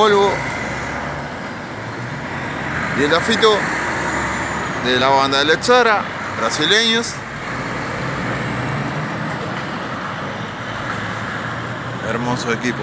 polvo. Y el afito de la banda de Lechara, brasileños. Hermoso equipo.